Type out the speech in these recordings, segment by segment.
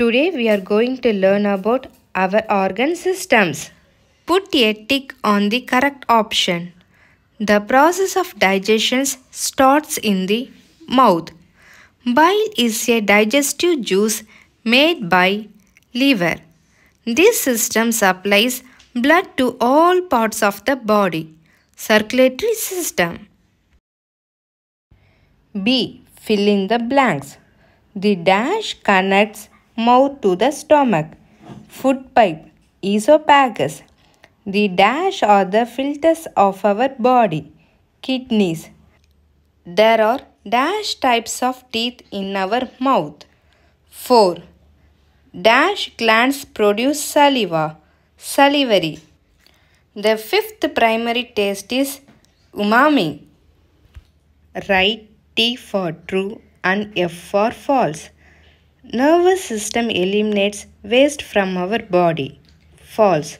Today we are going to learn about our organ systems. Put a tick on the correct option. The process of digestion starts in the mouth. Bile is a digestive juice made by liver. This system supplies blood to all parts of the body. Circulatory system. B. Fill in the blanks. The dash connects mouth to the stomach. Food pipe, esophagus. The dash are the filters of our body. Kidneys. There are dash types of teeth in our mouth. 4. Dash glands produce saliva. Salivary. The fifth primary taste is umami. Write T for true and F for false. Nervous system eliminates waste from our body. False.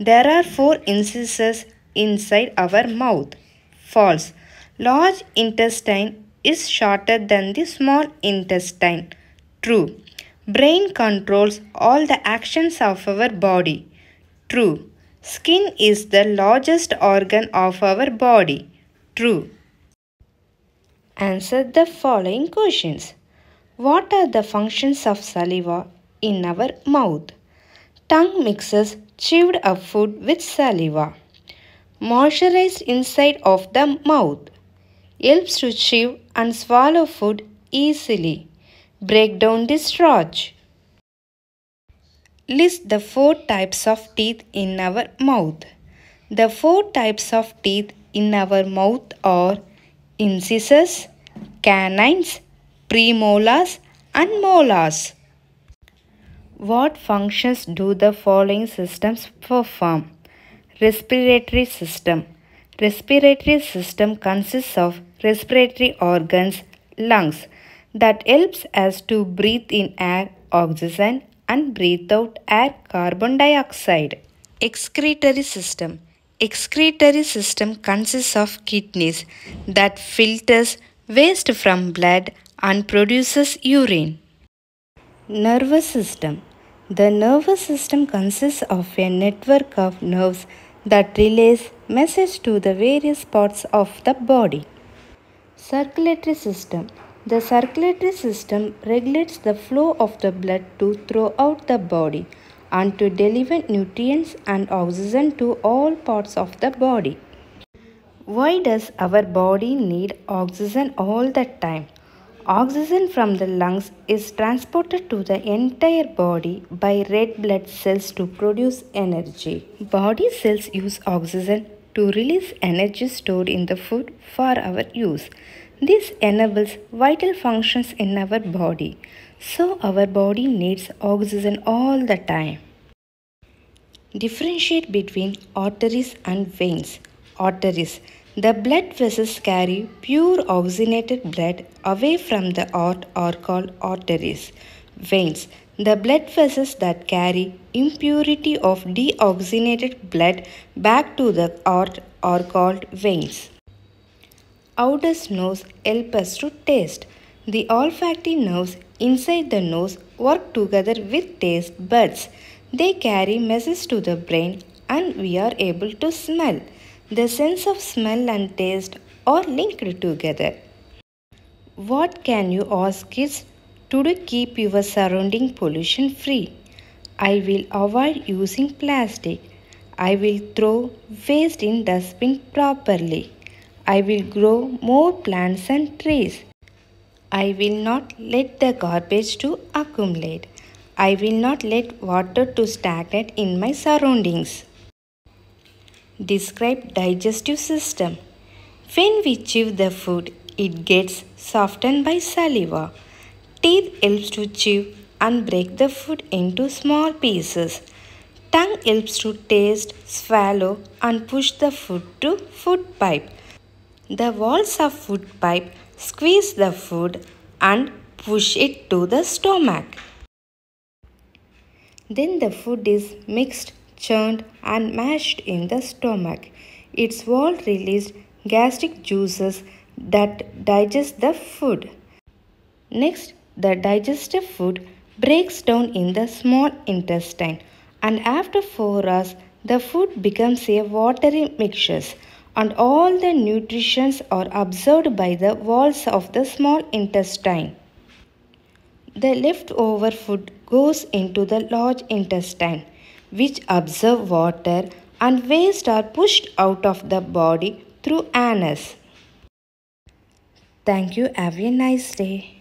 There are four incisors inside our mouth. False. Large intestine is shorter than the small intestine. True. Brain controls all the actions of our body. True. Skin is the largest organ of our body. True. Answer the following questions. What are the functions of saliva in our mouth? Tongue mixes chewed up food with saliva. Moisturized inside of the mouth. Helps to chew and swallow food easily. Break down the starch. List the four types of teeth in our mouth. The four types of teeth in our mouth are incisors, canines, premolars, and molars. What functions do the following systems perform? Respiratory system. Respiratory system consists of respiratory organs, lungs, that helps us to breathe in air, oxygen, and breathe out air, carbon dioxide. Excretory system. Excretory system consists of kidneys that filters waste from blood and produces urine. Nervous system. The nervous system consists of a network of nerves that relays message to the various parts of the body. Circulatory system. The circulatory system regulates the flow of the blood to throughout the body and to deliver nutrients and oxygen to all parts of the body. Why does our body need oxygen all the time? Oxygen from the lungs is transported to the entire body by red blood cells to produce energy. Body cells use oxygen to release energy stored in the food for our use. This enables vital functions in our body. So our body needs oxygen all the time. Differentiate between arteries and veins. Arteries. The blood vessels carry pure oxygenated blood away from the heart are called arteries. Veins. The blood vessels that carry impurity of deoxygenated blood back to the heart are called veins. How does nose help us to taste? The olfactory nerves inside the nose work together with taste buds. They carry messages to the brain and we are able to smell. The sense of smell and taste are linked together. What can you ask kids to do keep your surrounding pollution free? I will avoid using plastic. I will throw waste in dustbin properly. I will grow more plants and trees. I will not let the garbage to accumulate. I will not let water to stagnate in my surroundings. Describe digestive system. When we chew the food, it gets softened by saliva. Teeth helps to chew and break the food into small pieces. Tongue helps to taste, swallow and push the food to food pipe. The walls of food pipe squeeze the food and push it to the stomach. Then the food is mixed, churned and mashed in the stomach. Its wall released gastric juices that digest the food. Next, the digested food breaks down in the small intestine and after 4 hours the food becomes a watery mixture and all the nutrients are absorbed by the walls of the small intestine. The leftover food goes into the large intestine which absorb water and waste are pushed out of the body through anus. Thank you. Have a nice day.